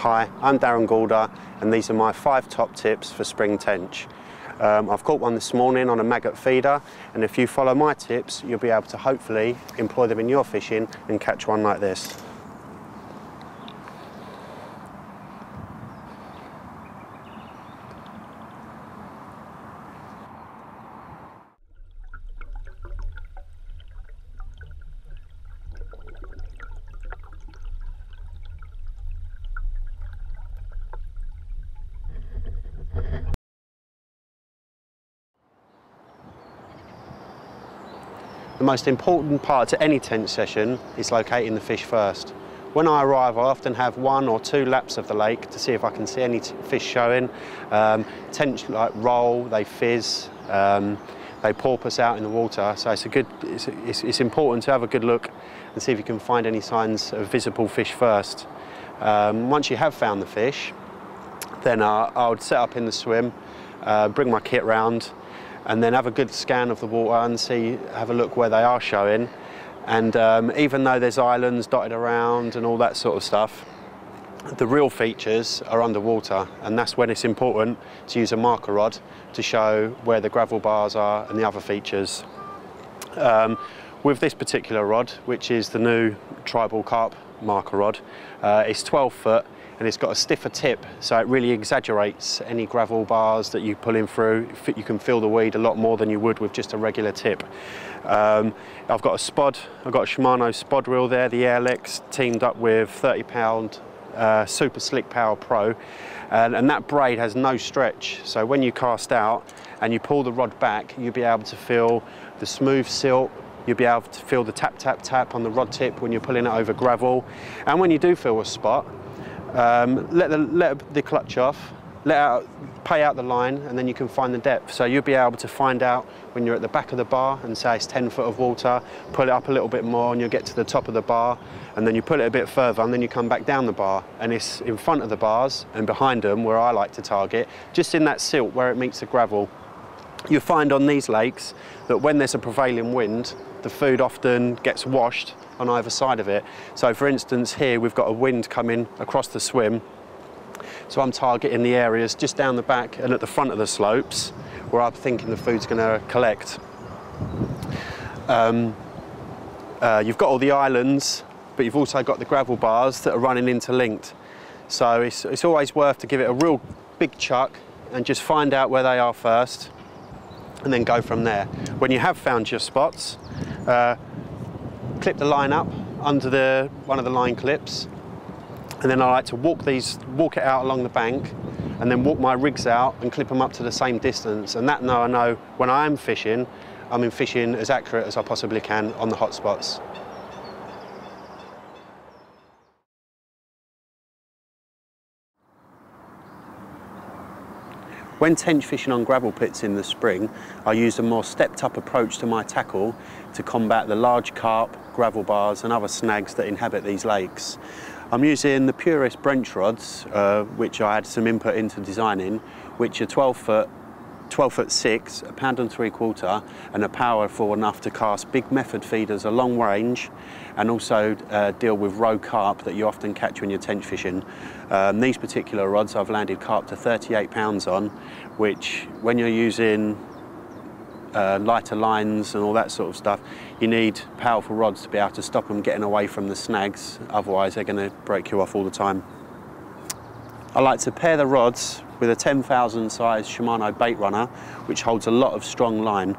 Hi, I'm Darran Goulder and these are my five top tips for spring tench. Um, I've caught one this morning on a maggot feeder and if you follow my tips you'll be able to hopefully employ them in your fishing and catch one like this. The most important part to any tench session is locating the fish first. When I arrive, I often have one or two laps of the lake to see if I can see any fish showing. Um, tench like roll, they fizz, um, they porpoise out in the water. So it's, a good, it's, it's, it's, important to have a good look and see if you can find any signs of visible fish first. Um, once you have found the fish, then I, I would set up in the swim, uh, bring my kit round, and then have a good scan of the water and see, have a look where they are showing. And um, even though there's islands dotted around and all that sort of stuff, the real features are underwater and that's when it's important to use a marker rod to show where the gravel bars are and the other features. Um, with this particular rod, which is the new tribal carp marker rod, uh, it's 12 foot and it's got a stiffer tip so it really exaggerates any gravel bars that you pull in through. You can feel the weed a lot more than you would with just a regular tip. Um, I've got a spod, I've got a Shimano spod reel there, the Aerlex teamed up with 30 pound uh, Super Slick Power Pro and, and that braid has no stretch so when you cast out and you pull the rod back you'll be able to feel the smooth silt You'll be able to feel the tap, tap, tap on the rod tip when you're pulling it over gravel. And when you do feel a spot, um, let, the, let the clutch off, let out, pay out the line, and then you can find the depth. So you'll be able to find out when you're at the back of the bar and say it's 10 foot of water, pull it up a little bit more and you'll get to the top of the bar, and then you pull it a bit further and then you come back down the bar. And it's in front of the bars and behind them where I like to target, just in that silt where it meets the gravel. You'll find on these lakes that when there's a prevailing wind, the food often gets washed on either side of it. So for instance here we've got a wind coming across the swim so I'm targeting the areas just down the back and at the front of the slopes where I'm thinking the food's going to collect. Um, uh, you've got all the islands but you've also got the gravel bars that are running interlinked. So it's, it's always worth to give it a real big chuck and just find out where they are first and then go from there. When you have found your spots, uh, clip the line up under the one of the line clips and then I like to walk these walk it out along the bank and then walk my rigs out and clip them up to the same distance and that now I know when I am fishing I'm in fishing as accurate as I possibly can on the hot spots. When tench fishing on gravel pits in the spring, I use a more stepped up approach to my tackle to combat the large carp, gravel bars and other snags that inhabit these lakes. I'm using the Purist Tench rods, uh, which I had some input into designing, which are 12 foot 12 foot 6, a pound and three quarter, and are powerful enough to cast big method feeders a long range and also uh, deal with roe carp that you often catch when you're tench fishing. Um, these particular rods I've landed carp to 38 pounds on, which when you're using uh, lighter lines and all that sort of stuff, you need powerful rods to be able to stop them getting away from the snags, otherwise they're going to break you off all the time. I like to pair the rods with a 10,000 size Shimano bait runner, which holds a lot of strong line.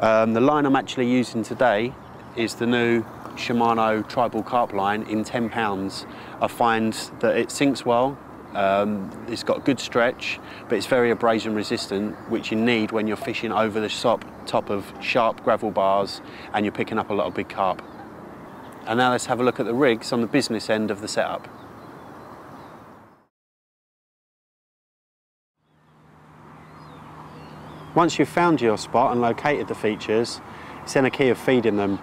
Um, the line I'm actually using today is the new Shimano Tribal Carp line in 10 pounds. I find that it sinks well, um, it's got good stretch, but it's very abrasion resistant, which you need when you're fishing over the top, top of sharp gravel bars and you're picking up a lot of big carp. And now let's have a look at the rigs on the business end of the setup. Once you've found your spot and located the features, it's then a key of feeding them.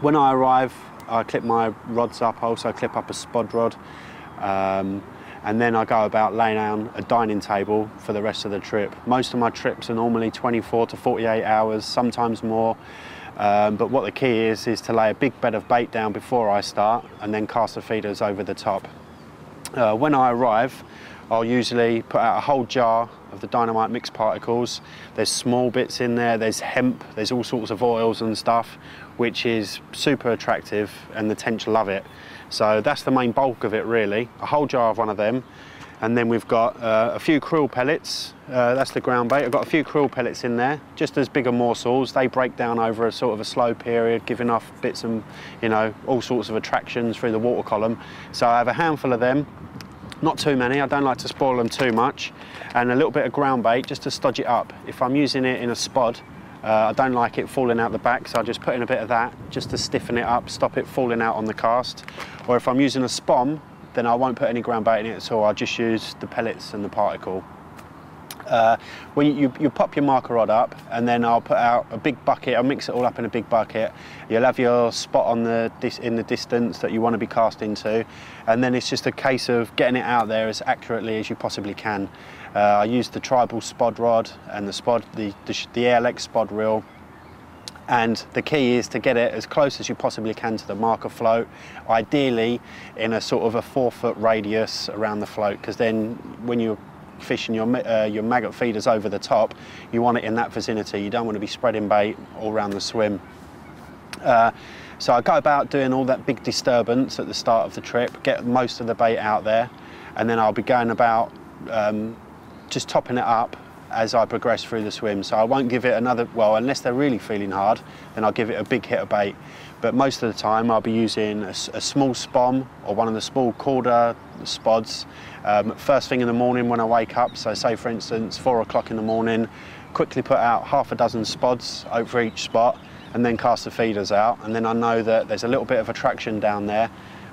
When I arrive, I clip my rods up, I also clip up a spod rod, um, and then I go about laying down a dining table for the rest of the trip. Most of my trips are normally 24 to 48 hours, sometimes more, um, but what the key is, is to lay a big bed of bait down before I start and then cast the feeders over the top. Uh, when I arrive, I'll usually put out a whole jar of the dynamite mixed particles. There's small bits in there, there's hemp, there's all sorts of oils and stuff, which is super attractive and the tench love it. So that's the main bulk of it really, a whole jar of one of them. And then we've got uh, a few krill pellets, uh, that's the ground bait. I've got a few krill pellets in there, just as bigger morsels. They break down over a sort of a slow period, giving off bits and, you know, all sorts of attractions through the water column. So I have a handful of them, not too many, I don't like to spoil them too much, and a little bit of ground bait just to stodge it up. If I'm using it in a spod, uh, I don't like it falling out the back, so I just put in a bit of that just to stiffen it up, stop it falling out on the cast. Or if I'm using a Spomb, then I won't put any ground bait in it at all. I'll just use the pellets and the particle. Uh, when you, you, pop your marker rod up and then I'll put out a big bucket, I'll mix it all up in a big bucket. You'll have your spot on the in the distance that you want to be cast into and then it's just a case of getting it out there as accurately as you possibly can. Uh, I use the tribal spod rod and the spod, the, the, the Aerlex spod reel and the key is to get it as close as you possibly can to the marker float, ideally in a sort of a four foot radius around the float, because then when you're fishing your, uh, your maggot feeders over the top, you want it in that vicinity. You don't want to be spreading bait all around the swim. Uh, so I go about doing all that big disturbance at the start of the trip, get most of the bait out there, and then I'll be going about um, just topping it up as I progress through the swim. So I won't give it another, well, unless they're really feeling hard, then I'll give it a big hit of bait. But most of the time I'll be using a, a small Spomb or one of the small Korda spods um, first thing in the morning when I wake up. So say for instance, four o'clock in the morning, quickly put out half a dozen spods over each spot and then cast the feeders out. And then I know that there's a little bit of attraction down there,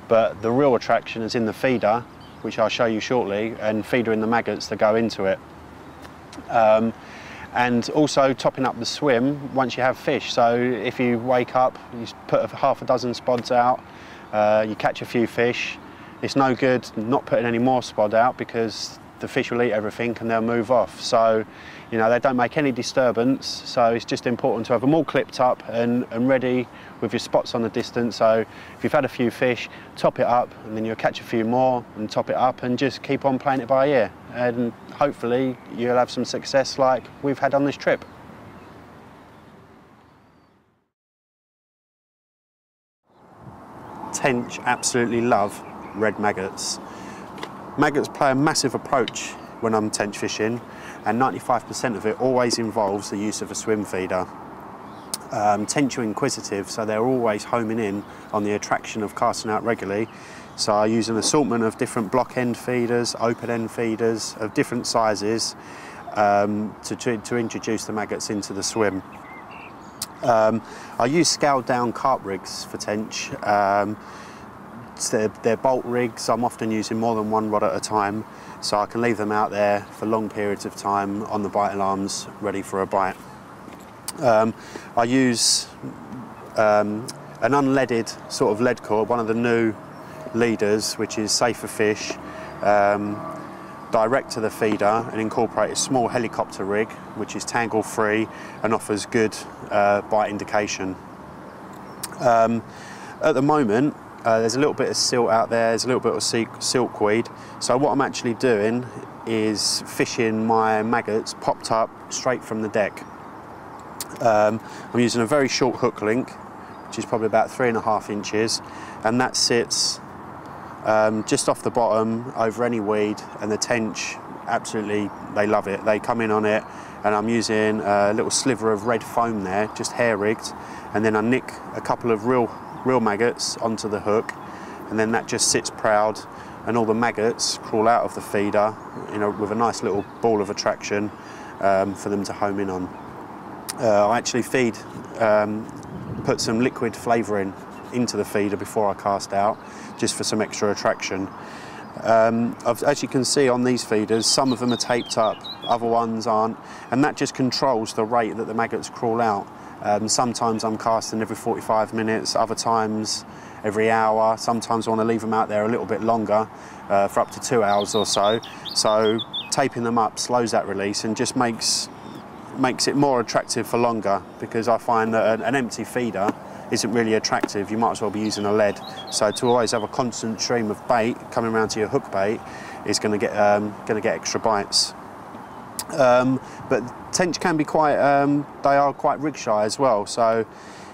but the real attraction is in the feeder, which I'll show you shortly, and feeder in the maggots that go into it. Um, and also topping up the swim once you have fish. So if you wake up, you put a half a dozen spods out, uh, you catch a few fish. It's no good not putting any more spod out because the fish will eat everything and they'll move off. So, you know, they don't make any disturbance. So it's just important to have them all clipped up and, and ready with your spots on the distance. So if you've had a few fish, top it up and then you'll catch a few more and top it up and just keep on playing it by ear. And hopefully you'll have some success like we've had on this trip. Tench absolutely love red maggots. Maggots play a massive approach when I'm tench fishing and 95% of it always involves the use of a swim feeder. Um, tench are inquisitive, so they're always homing in on the attraction of casting out regularly. So I use an assortment of different block end feeders, open end feeders of different sizes um, to, to, to, introduce the maggots into the swim. Um, I use scaled down carp rigs for tench. They're, they're, bolt rigs. I'm often using more than one rod at a time, so I can leave them out there for long periods of time on the bite alarms, ready for a bite. Um, I use um, an unleaded sort of lead core, one of the new leaders, which is safer fish, um, direct to the feeder and incorporate a small helicopter rig, which is tangle free and offers good uh, bite indication. Um, at the moment, uh, there's a little bit of silt out there, there's a little bit of silkweed. So what I'm actually doing is fishing my maggots popped up straight from the deck. Um, I'm using a very short hook link, which is probably about three and a half inches, and that sits um, just off the bottom over any weed, and the tench absolutely they love it. They come in on it, and I'm using a little sliver of red foam there, just hair rigged, and then I nick a couple of real real maggots onto the hook and then that just sits proud and all the maggots crawl out of the feeder you know, with a nice little ball of attraction um, for them to home in on. Uh, I actually feed, um, put some liquid flavouring into the feeder before I cast out just for some extra attraction. Um, as you can see on these feeders, some of them are taped up, other ones aren't, and that just controls the rate that the maggots crawl out. Um, sometimes I'm casting every 45 minutes, other times every hour. Sometimes I want to leave them out there a little bit longer, uh, for up to two hours or so. So taping them up slows that release and just makes makes it more attractive for longer because I find that an, empty feeder isn't really attractive, you might as well be using a lead. So to always have a constant stream of bait coming around to your hook bait is going to get um, going to get extra bites. Um, but tench can be quite, um, they are quite rig shy as well. So,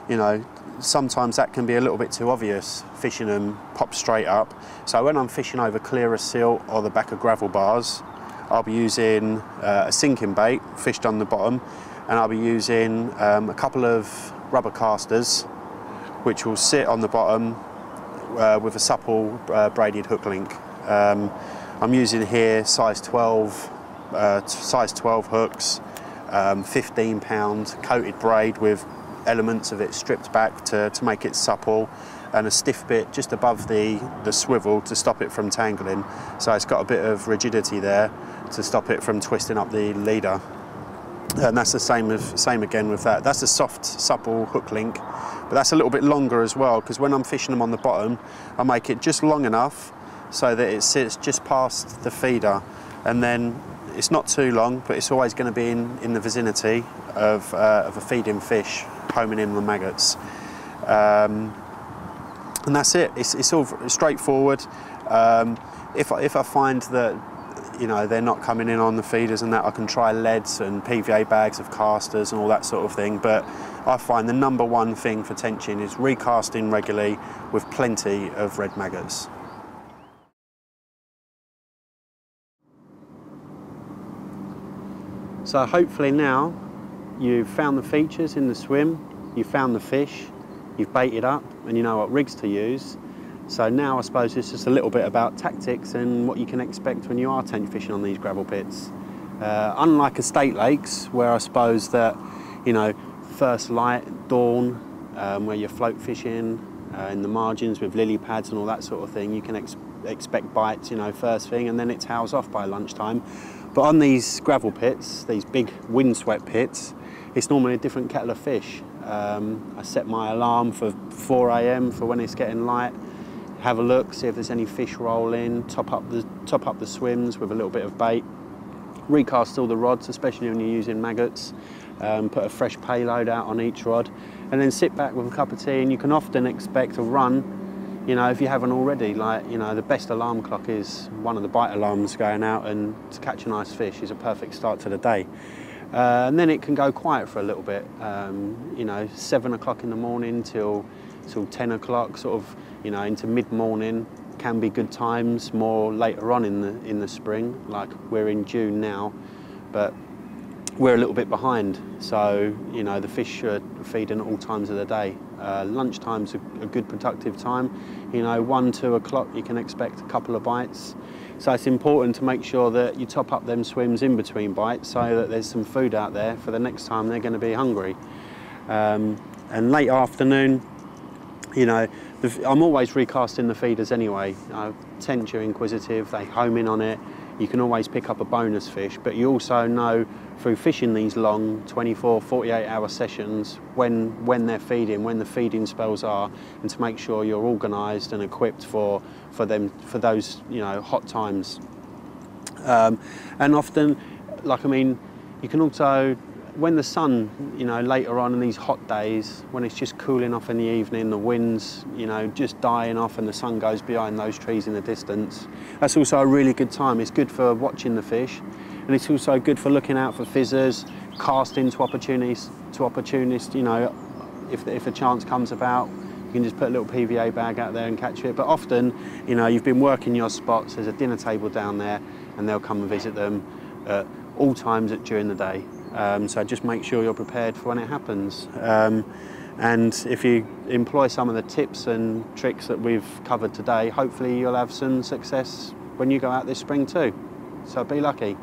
you know, sometimes that can be a little bit too obvious, fishing them pop straight up. So when I'm fishing over clearer silt or the back of gravel bars, I'll be using uh, a sinking bait fished on the bottom and I'll be using um, a couple of rubber casters which will sit on the bottom uh, with a supple uh, braided hook link. Um, I'm using here size 12, uh, size 12 hooks, um, 15 pound coated braid with elements of it stripped back to, to make it supple and a stiff bit just above the, the swivel to stop it from tangling. So it's got a bit of rigidity there to stop it from twisting up the leader. And that's the same, same again with that. That's a soft, supple hook link, but that's a little bit longer as well because when I'm fishing them on the bottom, I make it just long enough so that it sits just past the feeder and then it's not too long, but it's always going to be in, in the vicinity of, uh, of a feeding fish, homing in the maggots. Um, and that's it. It's, it's all straightforward. Um, if, I, if I find that you know they're not coming in on the feeders and that, I can try leads and PVA bags of casters and all that sort of thing. But I find the number one thing for tenching is recasting regularly with plenty of red maggots. So hopefully now you've found the features in the swim, you've found the fish, you've baited up and you know what rigs to use. So now I suppose it's just a little bit about tactics and what you can expect when you are tench fishing on these gravel pits. Uh, unlike estate lakes, where I suppose that, you know, first light, dawn, um, where you're float fishing uh, in the margins with lily pads and all that sort of thing, you can ex expect bites, you know, first thing, and then it tails off by lunchtime. But on these gravel pits, these big windswept pits, it's normally a different kettle of fish. Um, I set my alarm for 4 a.m. for when it's getting light. Have a look, see if there's any fish rolling. Top up the top up the swims with a little bit of bait. Recast all the rods, especially when you're using maggots. Um, put a fresh payload out on each rod, and then sit back with a cup of tea. And you can often expect a run you know, if you haven't already, like, you know, the best alarm clock is one of the bite alarms going out and to catch a nice fish is a perfect start to the day. Uh, and then it can go quiet for a little bit. Um, you know, seven o'clock in the morning till till ten o'clock, sort of, you know, into mid morning can be good times. More later on in the in the spring, like we're in June now, but we're a little bit behind. So you know, the fish are feeding at all times of the day. Uh, lunchtime's a, a good productive time. You know, one two o'clock you can expect a couple of bites. So it's important to make sure that you top up them swims in between bites so that there's some food out there for the next time they're going to be hungry. Um, and late afternoon, you know, the, I'm always recasting the feeders anyway. I tend to inquisitive, they home in on it. You can always pick up a bonus fish, but you also know through fishing these long 24, 48 hour sessions when, when they're feeding, when the feeding spells are, and to make sure you're organised and equipped for, for, them, for those you know, hot times. Um, and often, like I mean, you can also, when the sun, you know, later on in these hot days, when it's just cooling off in the evening, the winds, you know, just dying off and the sun goes behind those trees in the distance, that's also a really good time. It's good for watching the fish and it's also good for looking out for fizzers, casting to opportunities, to opportunists, you know, if, if a chance comes about, you can just put a little PVA bag out there and catch it. But often, you know, you've been working your spots, there's a dinner table down there, and they'll come and visit them at all times during the day. Um, so just make sure you're prepared for when it happens. Um, and if you employ some of the tips and tricks that we've covered today, hopefully you'll have some success when you go out this spring too. So be lucky.